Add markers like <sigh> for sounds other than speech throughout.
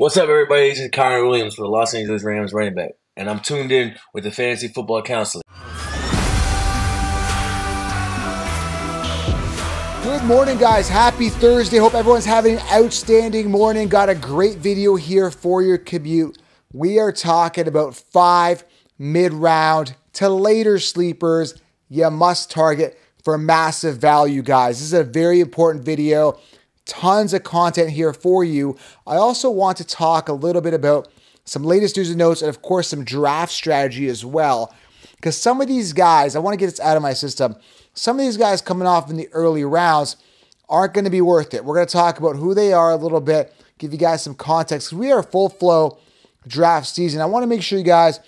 What's up, everybody? This is Kyren Williams for the Los Angeles Rams running back, and I'm tuned in with the Fantasy Football Counselor. Good morning, guys. Happy Thursday. Hope everyone's having an outstanding morning. Got a great video here for your commute. We are talking about five mid round to later sleepers you must target for massive value, guys. This is a very important video tons of content here for you. I also want to talk a little bit about some latest news and notes, and of course, some draft strategy as well. Because some of these guys, I want to get this out of my system. Some of these guys coming off in the early rounds aren't going to be worth it. We're going to talk about who they are a little bit, give you guys some context. We are full flow draft season. I want to make sure you guys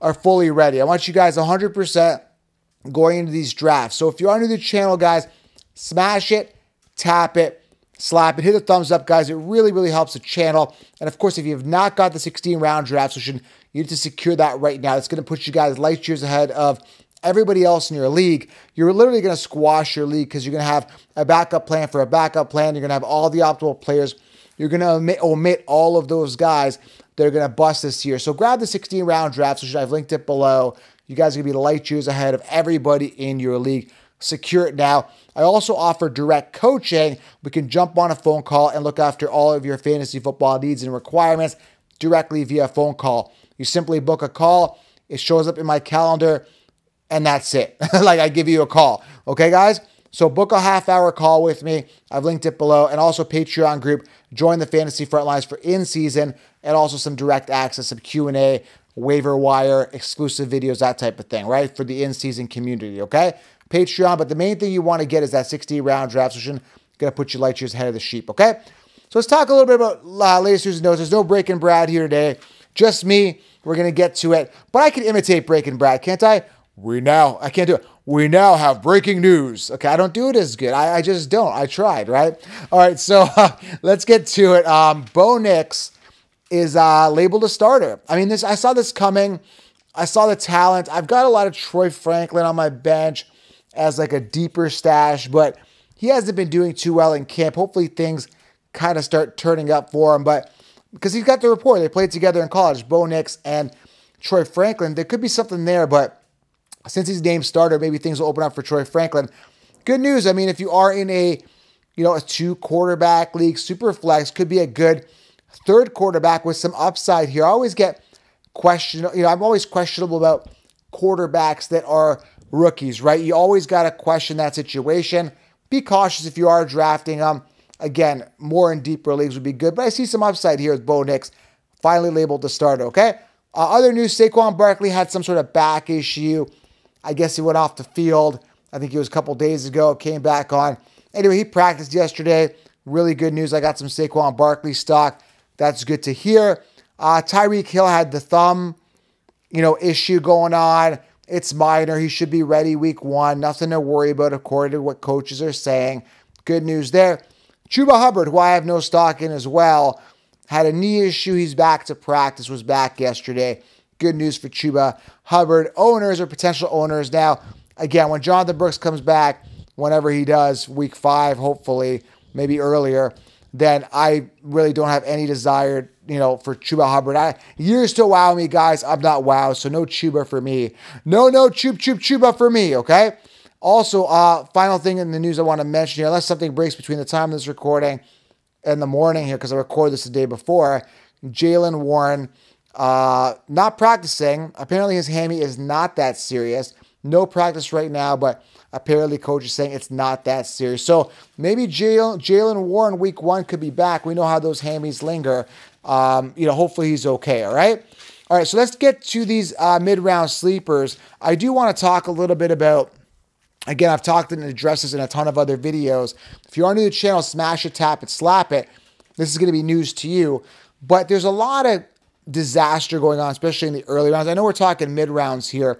are fully ready. I want you guys 100% going into these drafts. So if you're new to the channel, guys, smash it, tap it, slap it, hit the thumbs up, guys. It really, really helps the channel. And of course, if you have not got the 16 round draft solution, you need to secure that right now. It's going to put you guys light years ahead of everybody else in your league. You're literally going to squash your league because you're going to have a backup plan for a backup plan. You're going to have all the optimal players. You're going to omit, omit all of those guys that are going to bust this year. So grab the 16 round draft solution. I've linked it below. You guys are going to be light years ahead of everybody in your league secure it now. I also offer direct coaching. We can jump on a phone call and look after all of your fantasy football needs and requirements directly via phone call. You simply book a call, it shows up in my calendar, and that's it. <laughs> like I give you a call. Okay, guys? So book a half hour call with me. I've linked it below and also Patreon group. Join the fantasy frontlines for in season and also some direct access, some Q&A, waiver wire, exclusive videos, that type of thing, right? For the in season community, okay? Patreon. But the main thing you want to get is that 16 round draft solution. To put you light years ahead of the sheep, okay? So let's talk a little bit about uh, latest news and notes. There's no Breaking Brad here today. Just me. We're to get to it. But I can imitate Breaking Brad, can't I? We now, I can't do it. We now have breaking news. Okay, I don't do it as good. I, I just don't. I tried, right? All right, so uh, <laughs> let's get to it. Um, Bo Nix is uh, labeled a starter. I mean, this I saw this coming. I saw the talent. I've got a lot of Troy Franklin on my bench as like a deeper stash, but he hasn't been doing too well in camp. Hopefully things kind of start turning up for him, but because he's got the report, they played together in college, Bo Nix and Troy Franklin. There could be something there, but since he's named starter, maybe things will open up for Troy Franklin. Good news. I mean, if you are in a you know a two quarterback league, super flex could be a good third quarterback with some upside here. I always get question, you know, I'm always questionable about quarterbacks that are rookies, right? You always got to question that situation. Be cautious if you are drafting them. Again, more in deeper leagues would be good, but I see some upside here with Bo Nix, finally labeled to start, okay? Uh, other news Saquon Barkley had some sort of back issue. I guess he went off the field. I think it was a couple days ago, came back on. Anyway, he practiced yesterday. Really good news. I got some Saquon Barkley stock. That's good to hear. Uh, Tyreek Hill had the thumb, you know, issue going on. It's minor. He should be ready week one. Nothing to worry about according to what coaches are saying. Good news there. Chuba Hubbard, who I have no stock in as well, had a knee issue. He's back to practice, was back yesterday. Good news for Chuba Hubbard. Owners or potential owners. Now, again, when Jonathan Brooks comes back, whenever he does, week five, hopefully, maybe earlier, then I really don't have any desire, you know, for Chuba Hubbard. I, years to wow me, guys. I'm not wow, so no Chuba for me. No, no Chup Chup Chuba for me, okay? Also, uh, final thing in the news I want to mention here, unless something breaks between the time of this recording and the morning here, because I record this the day before, Jaylen Warren uh, not practicing. Apparently his hammy is not that serious. No practice right now, but Apparently, coach is saying it's not that serious. So maybe Jaylen Warren week one could be back. We know how those hammies linger. Um, you know, hopefully he's okay. All right. All right. So let's get to these uh, mid round sleepers. I do want to talk a little bit about. Again, I've talked and addressed this in a ton of other videos. If you're new to the channel, smash it, tap it, slap it. This is going to be news to you. But there's a lot of disaster going on, especially in the early rounds. I know we're talking mid rounds here,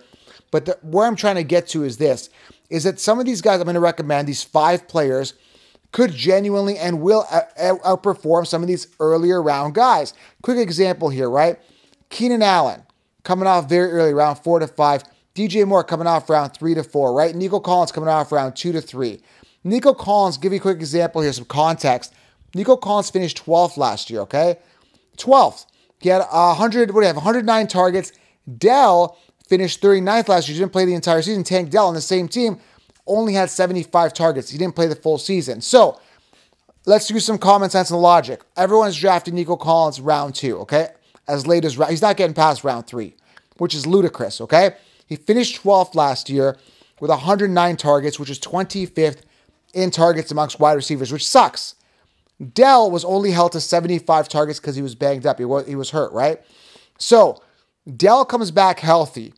but the, where I'm trying to get to is this is that some of these guys I'm going to recommend, these five players, could genuinely and will outperform some of these earlier round guys. Quick example here, right? Keenan Allen coming off very early, round four to five. DJ Moore coming off round three to four, right? Nico Collins coming off round two to three. Nico Collins, give you a quick example here, some context. Nico Collins finished 12th last year, okay? 12th. He had 100, what do you have, 109 targets. Dell finished 39th last year. He didn't play the entire season. Tank Dell on the same team only had 75 targets. He didn't play the full season. So let's use some common sense and logic. Everyone's drafting Nico Collins round two, okay? As late as he's not getting past round three, which is ludicrous, okay? He finished 12th last year with 109 targets, which is 25th in targets amongst wide receivers, which sucks. Dell was only held to 75 targets because he was banged up. He was, he was hurt, right? So Dell comes back healthy.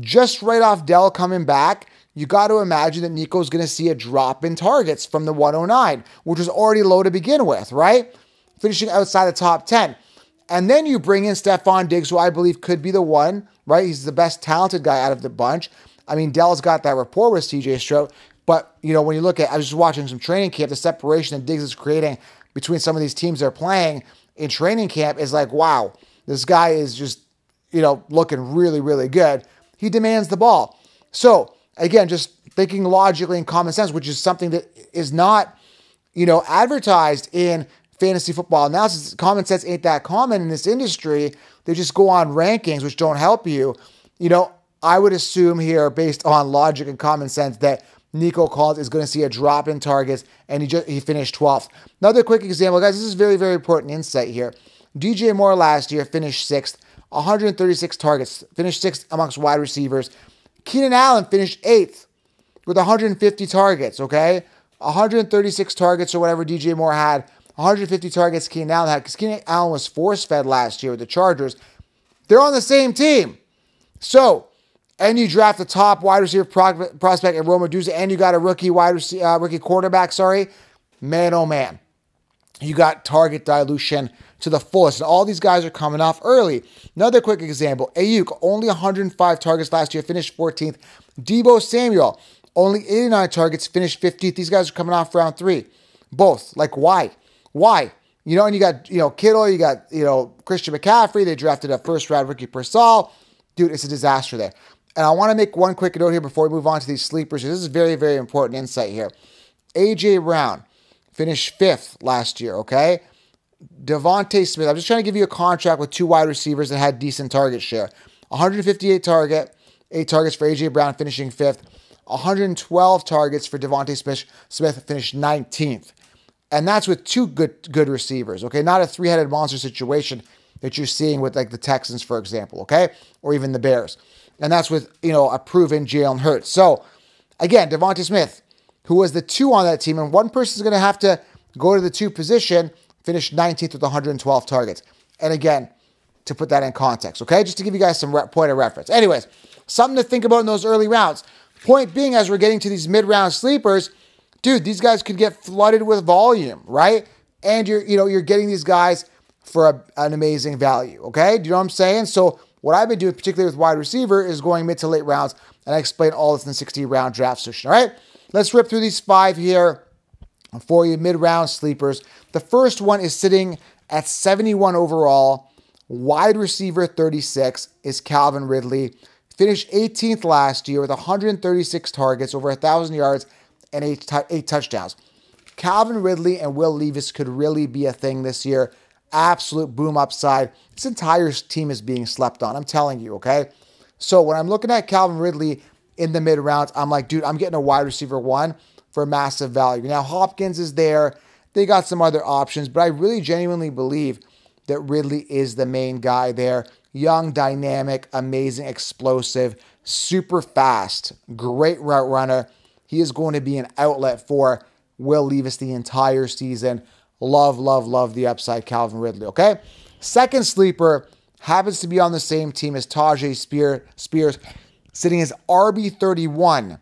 Just right off Dell coming back, you got to imagine that Nico's going to see a drop in targets from the 109, which was already low to begin with, right? Finishing outside the top 10. And then you bring in Stefon Diggs, who I believe could be the one, right? He's the best talented guy out of the bunch. I mean, Dell's got that rapport with CJ Stroud. But, you know, when you look at, I was just watching some training camp, the separation that Diggs is creating between some of these teams they're playing in training camp is like, wow, this guy is just, you know, looking really, really good. He demands the ball. So, again, just thinking logically and common sense, which is something that is not, you know, advertised in fantasy football analysis. Common sense ain't that common in this industry. They just go on rankings, which don't help you. You know, I would assume here, based on logic and common sense, that Nico Collins is going to see a drop in targets, and he just he finished 12th. Another quick example, guys. This is very very important insight here. DJ Moore last year finished sixth, 136 targets, finished sixth amongst wide receivers. Keenan Allen finished eighth with 150 targets. Okay, 136 targets or whatever DJ Moore had. 150 targets Keenan Allen had because Keenan Allen was force fed last year with the Chargers. They're on the same team. So and you draft the top wide receiver prospect in Rome Odunze, and you got a rookie wide receiver, uh, rookie quarterback. Sorry, man, oh man, you got target dilution to the fullest. And all these guys are coming off early. Another quick example: Aiyuk, only 105 targets last year, finished 14th. Deebo Samuel only 89 targets, finished 15th. These guys are coming off round three, both. Like why? Why? You know, and you got you know Kittle, you got you know Christian McCaffrey. They drafted a first round rookie Pearsall. Dude, it's a disaster there. And I want to make one quick note here before we move on to these sleepers. This is very, very important insight here. AJ Brown finished fifth last year, okay? DeVonta Smith, I'm just trying to give you a contract with two wide receivers that had decent target share. 158 target, eight targets for AJ Brown, finishing fifth. 112 targets for DeVonta Smith, Smith finished 19th. And that's with two good good receivers, okay? Not a three-headed monster situation that you're seeing with like the Texans, for example, okay? Or even the Bears and that's with you know a proven Jalen Hurts. So again, DeVonta Smith, who was the two on that team, and one person is going to have to go to the two position, finish 19th with 112 targets. And again, to put that in context, okay, just to give you guys some point of reference. Anyways, something to think about in those early rounds. Point being, as we're getting to these mid-round sleepers, dude, these guys could get flooded with volume, right? And you're you know you're getting these guys for a, an amazing value. Okay, do you know what I'm saying? So what I've been doing, particularly with wide receiver, is going mid to late rounds, and I explain all this in the 16 round draft solution. All right, let's rip through these five here for you mid round sleepers. The first one is sitting at 71 overall, wide receiver 36 is Calvin Ridley. Finished 18th last year with 136 targets, over 1,000 yards, and eight, eight touchdowns. Calvin Ridley and Will Levis could really be a thing this year absolute boom upside. This entire team is being slept on. I'm telling you, okay? So when I'm looking at Calvin Ridley in the mid rounds, I'm like, dude, I'm getting a wide receiver one for massive value. Now, Hopkins is there. They got some other options, but I really genuinely believe that Ridley is the main guy there. Young, dynamic, amazing, explosive, super fast, great route runner. He is going to be an outlet for Will Levis the entire season. Love, love, love the upside Calvin Ridley. Okay. Second sleeper happens to be on the same team as Spear, Spears, sitting as RB31.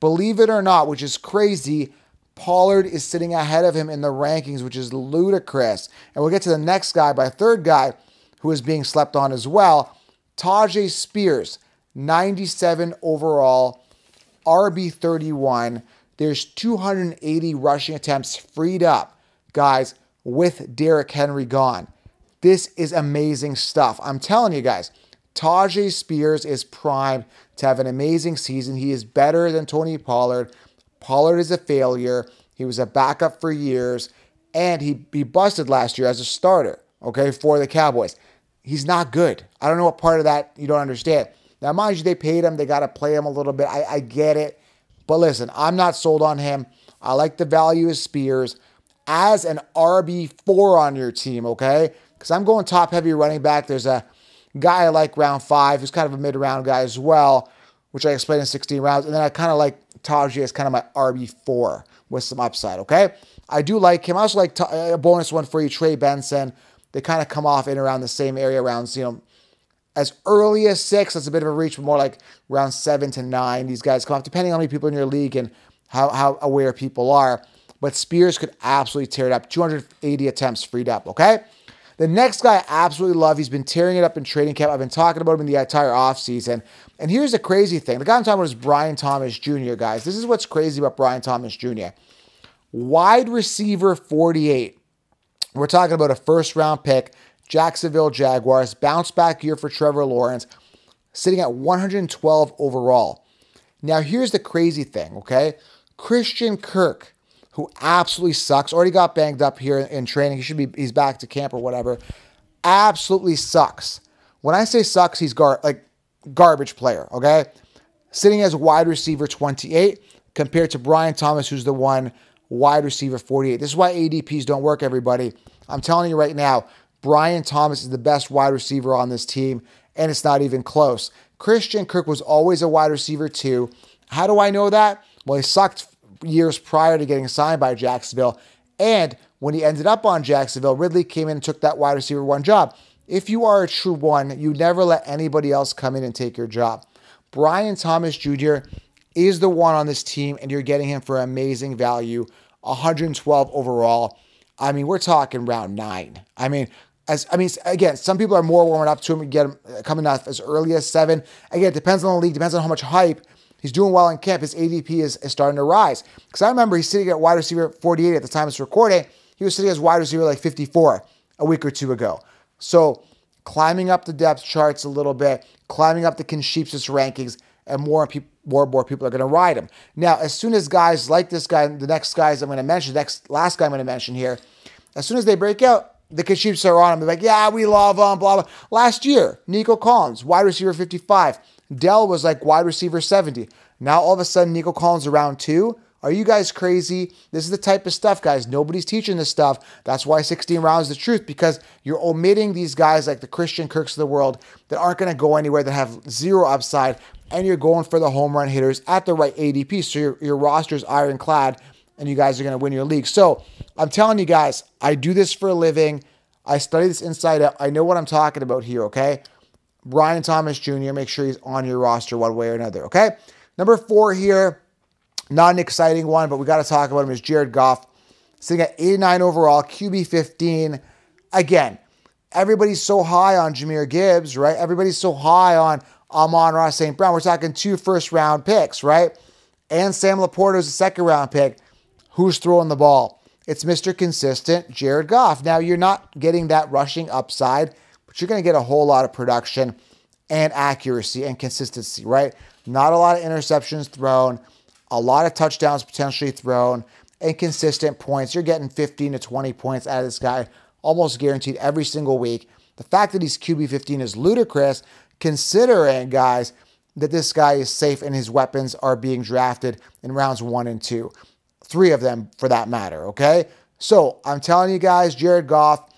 Believe it or not, which is crazy, Pollard is sitting ahead of him in the rankings, which is ludicrous. And we'll get to the next guy, by third guy, who is being slept on as well. Tyjae Spears, 97 overall, RB31. There's 280 rushing attempts freed up guys, with Derrick Henry gone. This is amazing stuff. I'm telling you guys, Tyjae Spears is primed to have an amazing season. He is better than Tony Pollard. Pollard is a failure. He was a backup for years, and he, he busted last year as a starter. okay, for the Cowboys. He's not good. I don't know what part of that you don't understand. Now, mind you, they paid him. They got to play him a little bit. I, I get it. But listen, I'm not sold on him. I like the value of Spears as an RB4 on your team, okay? Because I'm going top heavy running back. There's a guy I like round five who's kind of a mid round guy as well, which I explained in 16 rounds. And then I kind of like Tyjae as kind of my RB4 with some upside, okay? I do like him. I also like a uh, bonus one for you, Trey Benson. They kind of come off in around the same area, around, you know, as early as six. That's a bit of a reach, but more like around seven to nine. These guys come off, depending on how many people in your league and how, how aware people are. But Spears could absolutely tear it up. 280 attempts freed up, okay? The next guy I absolutely love. He's been tearing it up in training camp. I've been talking about him in the entire offseason. And here's the crazy thing. The guy I'm talking about is Brian Thomas Jr., guys. This is what's crazy about Brian Thomas Jr. Wide receiver 48. We're talking about a first round pick, Jacksonville Jaguars, bounce back year for Trevor Lawrence, sitting at 112 overall. Now, here's the crazy thing, okay? Christian Kirk, who absolutely sucks, already got banged up here in training. He should be, he's back to camp or whatever. Absolutely sucks. When I say sucks, he's gar- like garbage player, okay? Sitting as wide receiver 28 compared to Brian Thomas, who's the one wide receiver 48. This is why ADPs don't work, everybody. I'm telling you right now, Brian Thomas is the best wide receiver on this team, and it's not even close. Christian Kirk was always a wide receiver too. How do I know that? Well, he sucked years prior to getting signed by Jacksonville. And when he ended up on Jacksonville, Ridley came in and took that wide receiver one job. If you are a true one, you never let anybody else come in and take your job. Brian Thomas Jr. is the one on this team, and you're getting him for amazing value 112 overall. I mean, we're talking round nine. I mean, as I mean, again, some people are more warming up to him get him uh, coming off as early as seven. Again, it depends on the league, depends on how much hype. He's doing well in camp. His ADP is, is starting to rise. Because I remember he's sitting at wide receiver 48 at the time of this recording. He was sitting as wide receiver like 54 a week or two ago. So climbing up the depth charts a little bit, climbing up the consensus rankings, and more people more and more people are going to ride him. Now, as soon as guys like this guy, the next guys I'm going to mention, next last guy I'm going to mention here, as soon as they break out, the Kashifs are on him. They're like, yeah, we love him, blah, blah. Last year, Nico Collins, wide receiver 55. Dell was like wide receiver 70. Now all of a sudden, Nico Collins around two. Are you guys crazy? This is the type of stuff, guys. Nobody's teaching this stuff. That's why 16 rounds is the truth because you're omitting these guys like the Christian Kirks of the world that aren't going to go anywhere, that have zero upside, and you're going for the home run hitters at the right ADP. So your, your roster is ironclad and you guys are going to win your league. So I'm telling you guys, I do this for a living. I study this inside out. I know what I'm talking about here, okay? Brian Thomas Jr., make sure he's on your roster one way or another, okay? Number four here, not an exciting one, but we got to talk about him, is Jared Goff. Sitting at 89 overall, QB 15. Again, everybody's so high on Jahmyr Gibbs, right? Everybody's so high on Amon-Ra St. Brown. We're talking two first round picks, right? And Sam LaPorta is a second round pick. Who's throwing the ball? It's Mr. Consistent, Jared Goff. Now, you're not getting that rushing upside, but you're going to get a whole lot of production and accuracy and consistency, right? Not a lot of interceptions thrown, a lot of touchdowns potentially thrown, and consistent points. You're getting 15 to 20 points out of this guy almost guaranteed every single week. The fact that he's QB 15 is ludicrous considering, guys, that this guy is safe and his weapons are being drafted in rounds one and two. Three of them for that matter, okay? So I'm telling you guys, Jared Goff,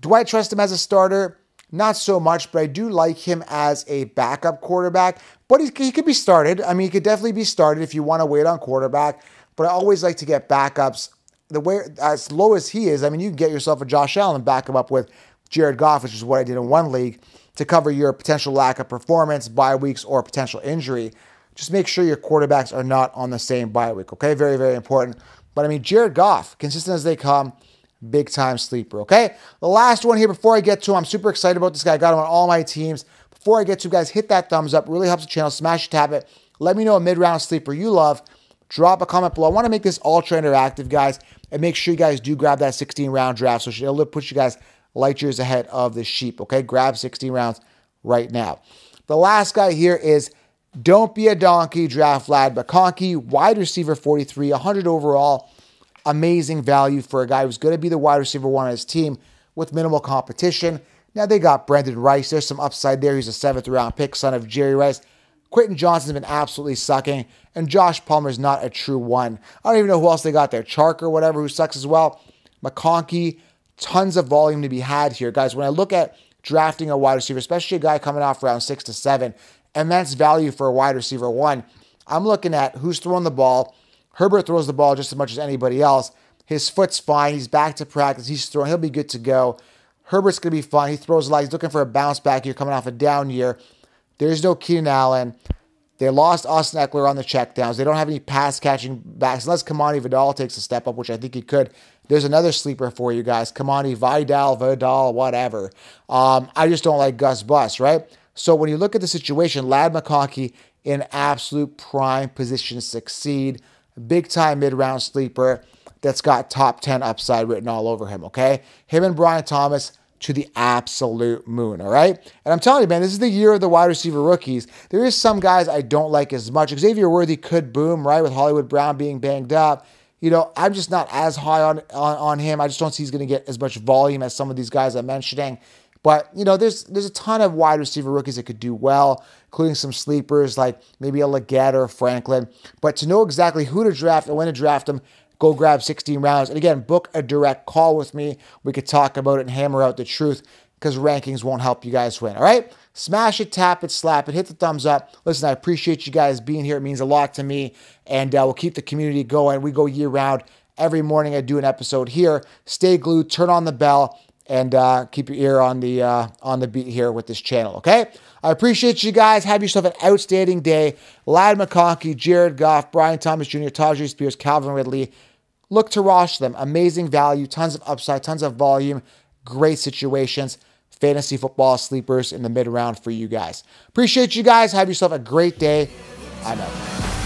do I trust him as a starter? Not so much, but I do like him as a backup quarterback. But he, he could be started. I mean, he could definitely be started if you want to wait on quarterback. But I always like to get backups. The way as low as he is, I mean, you can get yourself a Josh Allen back him up with Jared Goff, which is what I did in one league to cover your potential lack of performance, bye weeks, or potential injury. Just make sure your quarterbacks are not on the same bye week. Okay, very very important. But I mean, Jared Goff, consistent as they come, big time sleeper. Okay, the last one here before I get to him, I'm super excited about this guy. I got him on all my teams. Before I get to guys, hit that thumbs up. Really helps the channel. Smash the tab it. Let me know a mid round sleeper you love. Drop a comment below. I want to make this ultra interactive, guys, and make sure you guys do grab that 16 round draft so it'll put you guys light years ahead of the sheep. Okay, grab 16 rounds right now. The last guy here is Don't Be a Donkey, draft Ladd McConkey, wide receiver 43, 100 overall. Amazing value for a guy who's going to be the wide receiver one on his team. with minimal competition. Now they got Brenden Rice. There's some upside there. He's a seventh round pick, son of Jerry Rice. Quentin Johnston's been absolutely sucking, and Josh Palmer's not a true one. I don't even know who else they got there. Chark or whatever, who sucks as well. McConkey, tons of volume to be had here. Guys, when I look at drafting a wide receiver, especially a guy coming off round six to seven, immense value for a wide receiver one, I'm looking at who's throwing the ball. Herbert throws the ball just as much as anybody else. His foot's fine. He's back to practice. He's throwing. He'll be good to go. Herbert's going to be fine. He throws a lot. He's looking for a bounce back here coming off a down year. There's no Keenan Allen. They lost Austin Ekeler on the checkdowns. They don't have any pass catching backs unless Kimani Vidal takes a step up, which I think he could. There's another sleeper for you guys. Kimani Vidal, Vidal, whatever. Um, I just don't like Gus Bus, right? So when you look at the situation, Ladd McConkey in absolute prime position to succeed, big time mid round sleeper that's got top 10 upside written all over him, okay? Him and Brian Thomas to the absolute moon, all right? And I'm telling you, man, this is the year of the wide receiver rookies. There is some guys I don't like as much. Xavier Worthy could boom, right, with Hollywood Brown being banged up. You know, I'm just not as high on, on, on him. I just don't see he's going to get as much volume as some of these guys I'm mentioning. But, you know, there's there's a ton of wide receiver rookies that could do well, including some sleepers like maybe a Legette or Franklin. But to know exactly who to draft and when to draft them, go grab 16 rounds. And again, book a direct call with me. We could talk about it and hammer out the truth because rankings won't help you guys win. All right? Smash it, tap it, slap it, hit the thumbs up. Listen, I appreciate you guys being here. It means a lot to me. And uh, we'll keep the community going. We go year round. Every morning I do an episode here. Stay glued, turn on the bell, and uh, keep your ear on the uh, on the beat here with this channel. Okay, I appreciate you guys. Have yourself an outstanding day. Ladd McConkey, Jared Goff, Brian Thomas Jr., Tyjae Spears, Calvin Ridley. Look to roster them. Amazing value, tons of upside, tons of volume, great situations. Fantasy football sleepers in the mid round for you guys. Appreciate you guys. Have yourself a great day. I'm out.